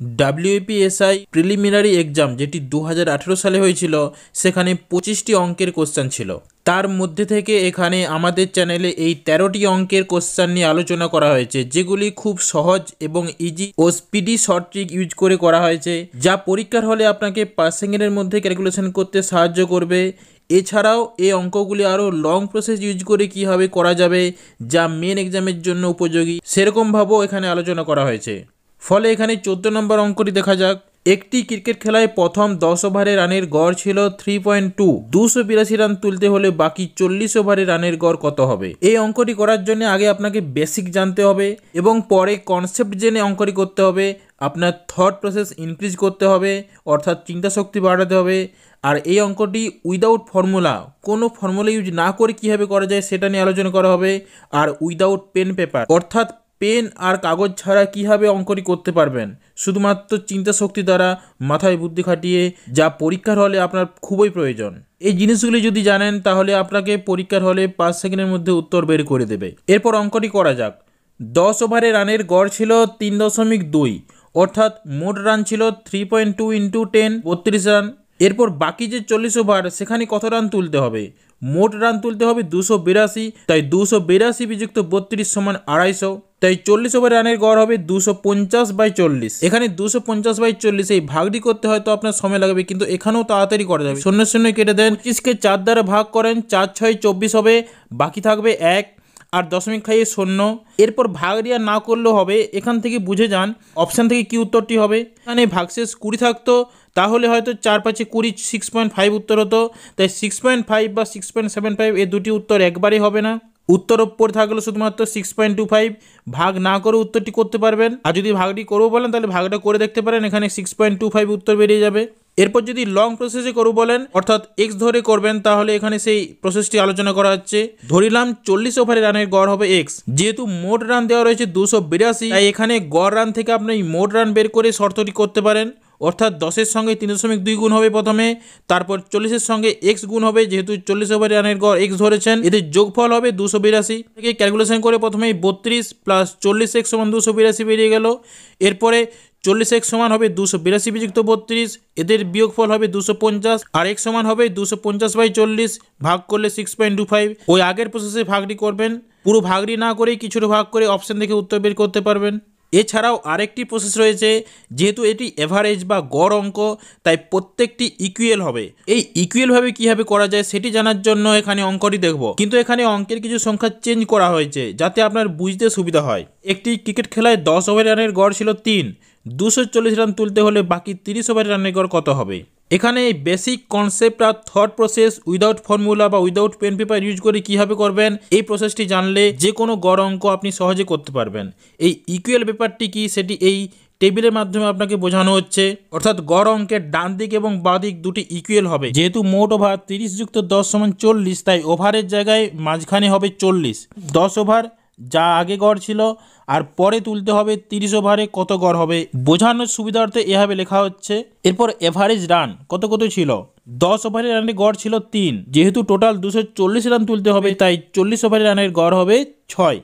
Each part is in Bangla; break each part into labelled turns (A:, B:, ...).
A: ডাব্লিউপিএসআই প্রিলিমিনারি এক্সাম যেটি দু হাজার আঠেরো সালে হয়েছিল, সেখানে পঁচিশটি অঙ্কের কোশ্চেন ছিল। তার মধ্যে থেকে এখানে আমাদের চ্যানেলে এই তেরোটি অঙ্কের কোশ্চেন নিয়ে আলোচনা করা হয়েছে, যেগুলি খুব সহজ এবং ইজি ও স্পিডি শর্ট ট্রিক ইউজ করে করা হয়েছে, যা পরীক্ষার হলে আপনাকে সেকেন্ডের মধ্যে ক্যালকুলেশন করতে সাহায্য করবে। এছাড়াও এই অঙ্কগুলি আরও লং প্রসেস ইউজ করে কীভাবে করা যাবে, যা মেন এক্সামের জন্য উপযোগী, সেরকমভাবেও এখানে আলোচনা করা হয়েছে। ফলে এখানে চোদ্দ নম্বর অঙ্কটি দেখা যাক। একটি ক্রিকেট খেলায় প্রথম দশ ওভারে রানের গড় ছিল থ্রি পয়েন্ট টু দুশো বিরাশি রান তুলতে হলে বাকি চল্লিশ ওভারে রানের গড় কত হবে? এই অঙ্কটি করার জন্য আগে আপনাকে বেসিক জানতে হবে এবং পরে কনসেপ্ট জেনে অঙ্কটি করতে হবে। আপনার থট প্রসেস ইনক্রিজ করতে হবে, অর্থাৎ চিন্তা শক্তি বাড়াতে হবে। আর এই অঙ্কটি উইদাউট ফর্মুলা কোনো ফর্মুলা ইউজ না করে কীভাবে করা যায় সেটা নিয়ে আলোচনা করা হবে। আর উইদাউট পেন পেপার অর্থাৎ পেন আর কাগজ ছাড়া কীভাবে অঙ্কটি করতে পারবেন? শুধুমাত্র চিন্তা শক্তি দ্বারা মাথায় বুদ্ধি খাটিয়ে যা পরীক্ষার হলে আপনার খুবই প্রয়োজন। এই জিনিসগুলি যদি জানেন, তাহলে আপনাকে পরীক্ষার হলে পাঁচ সেকেন্ডের মধ্যে উত্তর বের করে দেবে। এরপর অঙ্কটি করা যাক। দশ ওভারে রানের গড় ছিল তিন দশমিক দুই, অর্থাৎ মোট রান ছিল three point two into ten, বত্রিশ রান। এরপর বাকি যে চল্লিশ ওভার, সেখানে কত রান তুলতে হবে? মোট রান তুলতে হবে দুশো বিরাশি, তাই দুশো বিরাশি বিযুক্ত বত্রিশ সমান আড়াইশো। তাই চল্লিশ ওভার রানের গড় হবে দুশো পঞ্চাশ বাই চল্লিশ। এখানে দুশো পঞ্চাশ বাই চল্লিশ এই ভাগটি করতে হয়তো আপনার সময় লাগবে, কিন্তু এখানেও তাড়াতাড়ি করা যাবে। শূন্য শূন্য কেটে দেন, পঁচিশকে চার দ্বারা ভাগ করেন, চার ছয় চব্বিশ হবে, বাকি থাকবে এক আর দশমিক খাইয়ে শূন্য। এরপর ভাগ রিয়া না করলেও হবে, এখান থেকে বুঝে যান অপশান থেকে কি উত্তরটি হবে। এখানে ভাগশেষ কুড়ি থাকতো, তাহলে হয়তো চার পাঁচে কুড়ি সিক্স পয়েন্ট ফাইভ উত্তর হতো। তাই সিক্স পয়েন্ট ফাইভ বা সিক্স পয়েন্ট সেভেন ফাইভ এ দুটি উত্তর একবারই হবে না। উত্তর ওপর থাকলে শুধুমাত্র সিক্স পয়েন্ট টু ফাইভ ভাগ না করে উত্তরটি করতে পারবেন। আর যদি ভাগটি করব বলেন, তাহলে ভাগটা করে দেখতে পারেন, এখানে সিক্স পয়েন্ট টু ফাইভ উত্তর বেরিয়ে যাবে। এরপর যদি লং প্রসেসে করব বলেন, অর্থাৎ এক্স ধরে করবেন, তাহলে এখানে সেই প্রসেসটি আলোচনা করা হচ্ছে। ধরিলাম চল্লিশ ওভারে রানের গড় হবে এক্স যেহেতু মোট রান দেওয়া রয়েছে দুশো বিরাশি, তাই এখানে গড় রান থেকে আপনি মোট রান বের করে শর্তটি করতে পারেন। অর্থাৎ দশের সঙ্গে তিন দশমিক দুই গুণ হবে প্রথমে, তারপর চল্লিশের সঙ্গে এক্স গুণ হবে, যেহেতু চল্লিশ ওভার রানের গড় এক্স ধরেছেন। এতে যোগফল হবে দুশো বিরাশি। থেকে ক্যালকুলেশন করে প্রথমেই বত্রিশ প্লাস চল্লিশ এক্স সমান দুশো বিরাশি বেরিয়ে গেল। এরপরে চল্লিশ এক সমান হবে দুশো বিরাশি বিযুক্ত বত্রিশ। এদের বিয়োগফল হবে দুশো পঞ্চাশ। আর এক সমান হবে দুশো পঞ্চাশ বাই চল্লিশ, ভাগ করলে সিক্স পয়েন্ট টু ফাইভ ওই আগের প্রসেসে ভাগটি করবেন। পুরো ভাগটি না করেই কিছুটা ভাগ করে অপশন দেখে উত্তর বের করতে পারবেন। এছাড়াও আরেকটি প্রসেস রয়েছে, যেহেতু এটি এভারেজ বা গড় অঙ্ক, তাই প্রত্যেকটি ইকুয়েল হবে। এই ইকুয়েলভাবে কীভাবে করা যায় সেটি জানার জন্য এখানে অঙ্কটি দেখব। কিন্তু এখানে অঙ্কের কিছু সংখ্যা চেঞ্জ করা হয়েছে, যাতে আপনার বুঝতে সুবিধা হয়। একটি ক্রিকেট খেলায় দশ ওভার রানের গড় ছিল তিন, দুশো চল্লিশ রান তুলতে হলে বাকি তিরিশ ওভার রানের গড় কত হবে? এখানে এই বেসিক কনসেপ্ট আর থট প্রসেস উইদাউট ফর্মুলা বা উইদাউট পেন পেপার ইউজ করে কীভাবে করবেন, এই প্রসেসটি জানলে যে কোনো গড় অঙ্ক আপনি সহজে করতে পারবেন। এই ইকুয়াল পেপারটি কি, সেটি এই টেবিলের মাধ্যমে আপনাকে বোঝানো হচ্ছে। অর্থাৎ গড় অঙ্কের ডান দিক এবং বাঁ দিক দুটি ইকুয়াল হবে। যেহেতু মোট ওভার তিরিশ যুক্ত দশ সমান চল্লিশ, তাই ওভারের জায়গায় মাঝখানে হবে চল্লিশ। দশ ওভার যা আগে গড় ছিল, আর পরে তুলতে হবে তিরিশ ওভারে কত গড় হবে। বোঝানোর সুবিধার্থে এভাবে লেখা হচ্ছে, এরপর এভারেজ রান কত কত ছিল? দশ ওভারের রানের গড় ছিল তিন, যেহেতু টোটাল দুশো চল্লিশ রান তুলতে হবে, তাই চল্লিশ ওভারের রানের গড় হবে ছয়।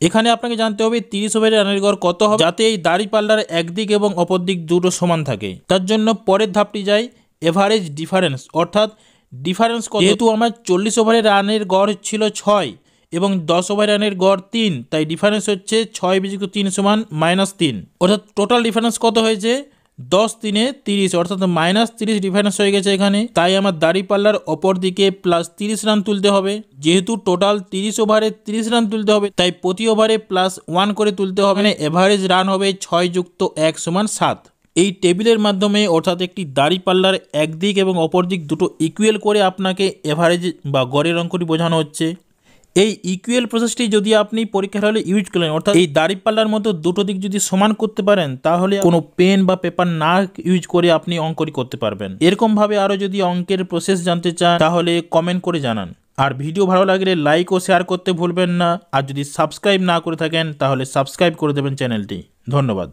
A: এখানে আপনাকে জানতে হবে তিরিশ ওভারের রানের গড় কত হবে, যাতে এই দাড়ি পাল্লার একদিক এবং অপর দিক দুটো সমান থাকে। তার জন্য পরের ধাপটি যায় এভারেজ ডিফারেন্স অর্থাৎ ডিফারেন্স যেহেতু আমার চল্লিশ ওভারের রানের গড় ছিল ছয় এবং দশ ওভার রানের গড় তিন, তাই ডিফারেন্স হচ্ছে ছয় বিযুক্ত তিন সমান মাইনাস তিন। অর্থাৎ টোটাল ডিফারেন্স কত হয়েছে? দশ তিনে তিরিশ, অর্থাৎ মাইনাস তিরিশ ডিফারেন্স হয়ে গেছে এখানে। তাই আমার দাড়ি পাল্লার অপর দিকে প্লাস তিরিশ রান তুলতে হবে। যেহেতু টোটাল তিরিশ ওভারে তিরিশ রান তুলতে হবে, তাই প্রতি ওভারে প্লাস ওয়ান করে তুলতে হবে। মানে এভারেজ রান হবে ছয় যুক্ত এক সমান সাত। এই টেবিলের মাধ্যমে, অর্থাৎ একটি দাড়ি পাল্লার একদিক এবং অপর দিক দুটো ইকুয়েল করে আপনাকে এভারেজ বা গড়ের অঙ্কটি বোঝানো হচ্ছে। এই ইকুয়েল প্রসেসটি যদি আপনি পরীক্ষার হলে ইউজ করেন অর্থাৎ এই দাড়িপাল্লার মতো দুটো দিক যদি সমান করতে পারেন, তাহলে কোনো পেন বা পেপার না ইউজ করে আপনি অঙ্কটি করতে পারবেন। এরকমভাবে আরও যদি অঙ্কের প্রসেস জানতে চান, তাহলে কমেন্ট করে জানান। আর ভিডিও ভালো লাগলে লাইক ও শেয়ার করতে ভুলবেন না। আর যদি সাবস্ক্রাইব না করে থাকেন, তাহলে সাবস্ক্রাইব করে দেবেন চ্যানেলটি। ধন্যবাদ।